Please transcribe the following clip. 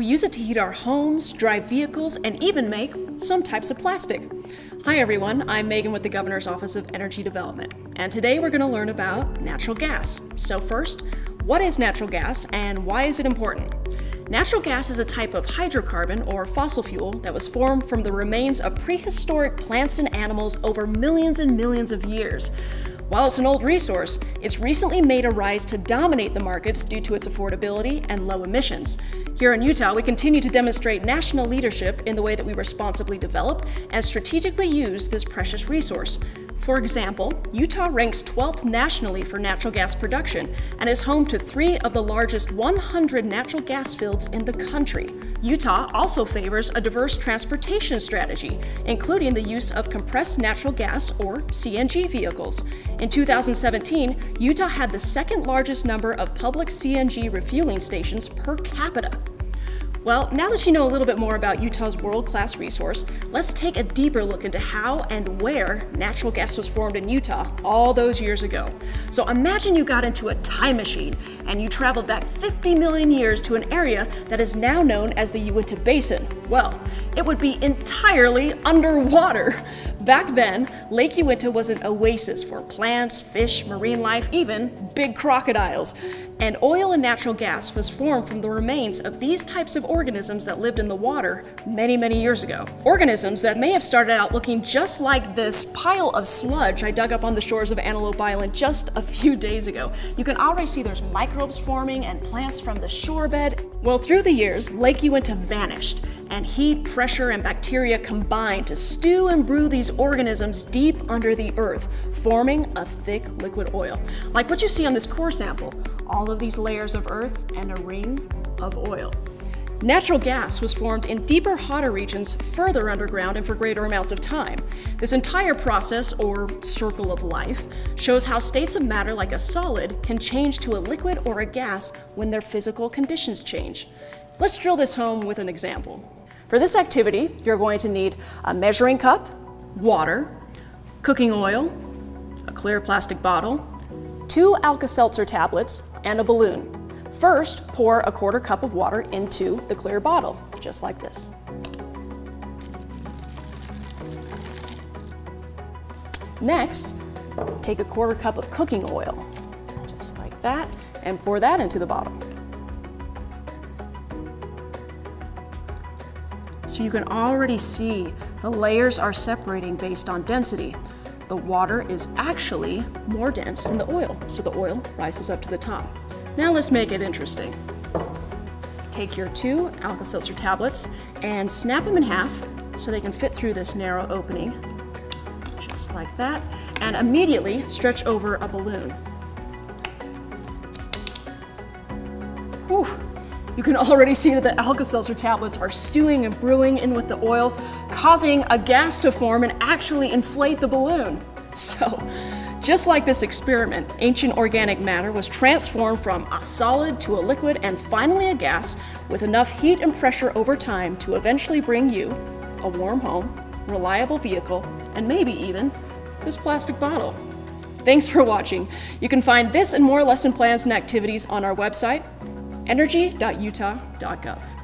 We use it to heat our homes, drive vehicles, and even make some types of plastic. Hi everyone, I'm Megan with the Governor's Office of Energy Development, and today we're going to learn about natural gas. So first, what is natural gas and why is it important? Natural gas is a type of hydrocarbon or fossil fuel that was formed from the remains of prehistoric plants and animals over millions and millions of years. While it's an old resource, it's recently made a rise to dominate the markets due to its affordability and low emissions. Here in Utah, we continue to demonstrate national leadership in the way that we responsibly develop and strategically use this precious resource. For example, Utah ranks 12th nationally for natural gas production and is home to three of the largest 100 natural gas fields in the country. Utah also favors a diverse transportation strategy, including the use of compressed natural gas or CNG vehicles. In 2017, Utah had the second largest number of public CNG refueling stations per capita. Well, now that you know a little bit more about Utah's world-class resource, let's take a deeper look into how and where natural gas was formed in Utah all those years ago. So imagine you got into a time machine and you traveled back 50 million years to an area that is now known as the Uinta Basin. Well, it would be entirely underwater. Back then, Lake Uinta was an oasis for plants, fish, marine life, even big crocodiles. And oil and natural gas was formed from the remains of these types of organisms that lived in the water many, many years ago. Organisms that may have started out looking just like this pile of sludge I dug up on the shores of Antelope Island just a few days ago. You can already see there's microbes forming and plants from the shorebed. Well, through the years, Lake Uinta vanished, and heat, pressure, and bacteria combined to stew and brew these organisms deep under the earth, forming a thick liquid oil. Like what you see on this core sample, all of these layers of earth and a ring of oil. Natural gas was formed in deeper, hotter regions further underground and for greater amounts of time. This entire process, or circle of life, shows how states of matter like a solid can change to a liquid or a gas when their physical conditions change. Let's drill this home with an example. For this activity, you're going to need a measuring cup, water, cooking oil, a clear plastic bottle, two Alka-Seltzer tablets, and a balloon. First, pour a quarter cup of water into the clear bottle, just like this. Next, take a quarter cup of cooking oil, just like that, and pour that into the bottle. So you can already see the layers are separating based on density. The water is actually more dense than the oil, so the oil rises up to the top. Now let's make it interesting. Take your two Alka-Seltzer tablets and snap them in half so they can fit through this narrow opening, just like that, and immediately stretch over a balloon. Whew. You can already see that the Alka-Seltzer tablets are stewing and brewing in with the oil, causing a gas to form and actually inflate the balloon. So, just like this experiment, ancient organic matter was transformed from a solid to a liquid and finally a gas with enough heat and pressure over time to eventually bring you a warm home, reliable vehicle, and maybe even this plastic bottle. Thanks for watching. You can find this and more lesson plans and activities on our website, energy.utah.gov.